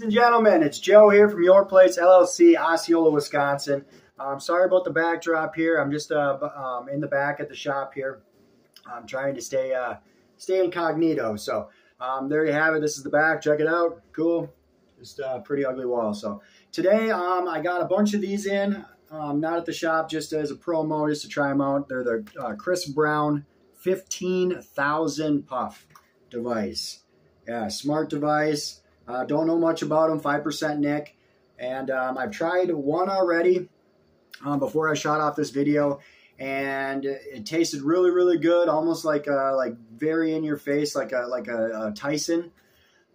and gentlemen, it's Joe here from Your Place LLC, Osceola, Wisconsin. I'm sorry about the backdrop here. I'm just uh, um, in the back at the shop here. I'm trying to stay uh, stay incognito. So um, there you have it. This is the back. Check it out. Cool. Just a uh, pretty ugly wall. So today um, I got a bunch of these in. Um, not at the shop, just as a promo, just to try them out. They're the uh, Chris Brown 15,000 puff device. Yeah, smart device. Uh, don't know much about them, 5% nic. And um, I've tried one already um, before I shot off this video. And it tasted really, really good, almost like a, like very in your face, like a like a, a Tyson.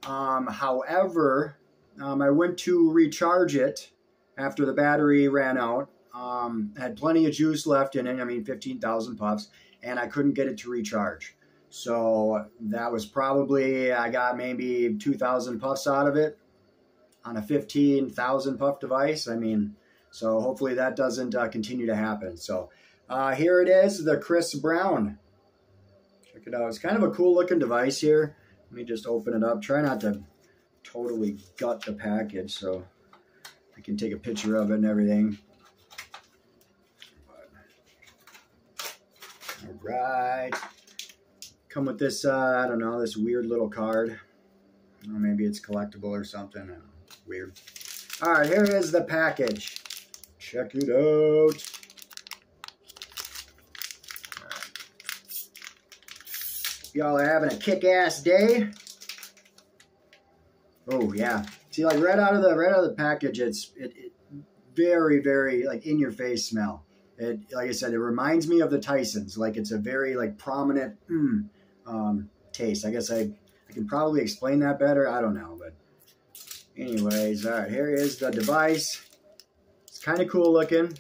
Um, however, um, I went to recharge it after the battery ran out. Um, had plenty of juice left in it. I mean, fifteen thousand puffs, and I couldn't get it to recharge. So that was probably, I got maybe 2,000 puffs out of it on a 15,000 puff device. I mean, so hopefully that doesn't uh, continue to happen. So uh, here it is, the Chris Brown. Check it out. It's kind of a cool looking device here. Let me just open it up. Try not to totally gut the package so I can take a picture of it and everything. All right come with this, uh, I don't know, this weird little card. Or maybe it's collectible or something. Weird. All right, here is the package. Check it out. Y'all are having a kick-ass day. Oh yeah. See, like right out of the right out of the package, it's it, it very very like in your face smell. It like I said, it reminds me of the Tysons. Like it's a very like prominent. Mm, um, taste. I guess I, I can probably explain that better. I don't know, but anyways, all right, here is the device. It's kind of cool looking.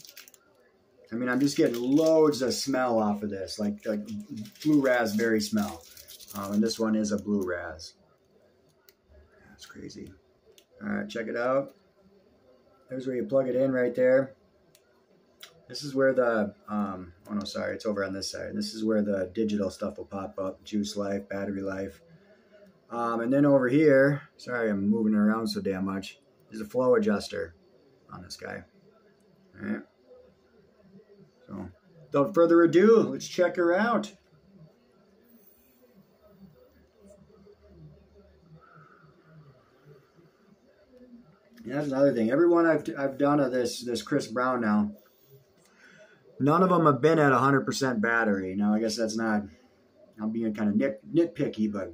I mean, I'm just getting loads of smell off of this, like, like blue raspberry smell. Um, and this one is a blue ras. That's crazy. All right, check it out. There's where you plug it in right there. This is where the, um, oh no, sorry, it's over on this side. This is where the digital stuff will pop up, juice life, battery life. Um, and then over here, sorry I'm moving around so damn much, there's a flow adjuster on this guy. All right. So, without further ado, let's check her out. Yeah, that's another thing. Everyone I've, I've done of this this Chris Brown now, None of them have been at 100% battery. Now, I guess that's not, I'm being kind of nit, nitpicky, but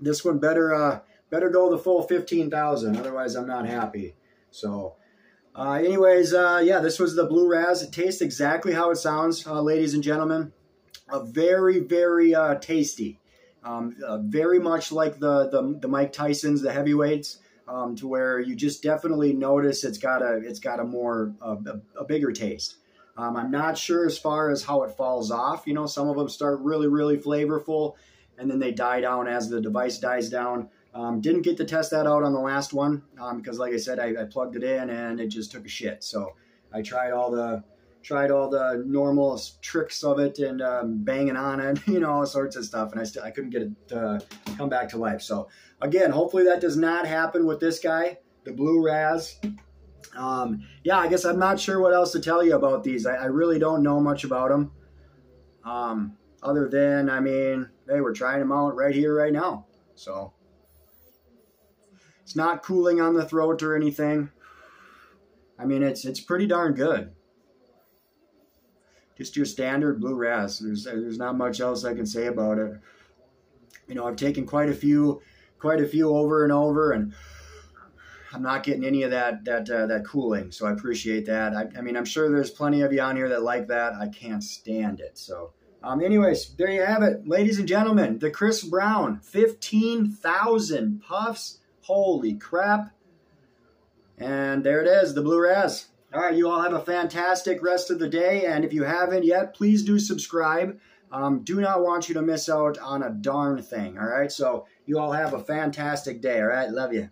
this one better uh, better go the full 15,000. Otherwise, I'm not happy. So, uh, anyways, uh, yeah, this was the Blue Raz. It tastes exactly how it sounds, uh, ladies and gentlemen. A very, very uh, tasty. Um, uh, very much like the, the, the Mike Tyson's, the heavyweights, um, to where you just definitely notice it's got a it's got a more a, a bigger taste. Um, I'm not sure as far as how it falls off. You know, some of them start really, really flavorful and then they die down as the device dies down. Um, didn't get to test that out on the last one um, because, like I said, I, I, plugged it in and it just took a shit. So I tried all the tried all the normal tricks of it and um, banging on it, you know, all sorts of stuff, and I still I couldn't get it to come back to life. So again, hopefully that does not happen with this guy, the Blue Raz. Um, yeah, I guess I'm not sure what else to tell you about these. I, I really don't know much about them. Um, other than, I mean, hey, we're trying them out right here, right now. So it's not cooling on the throat or anything. I mean, it's it's pretty darn good. Just your standard blue ras. There's there's not much else I can say about it. You know, I've taken quite a few, quite a few over and over, and I'm not getting any of that that uh, that cooling, so I appreciate that. I, I, mean, I'm sure there's plenty of you on here that like that. I can't stand it. So, um, anyways, there you have it, ladies and gentlemen. The Chris Brown, fifteen thousand puffs. Holy crap! And there it is, the Blue Raz. All right, you all have a fantastic rest of the day, and if you haven't yet, please do subscribe. Um, do not want you to miss out on a darn thing. All right, so you all have a fantastic day. All right, love you.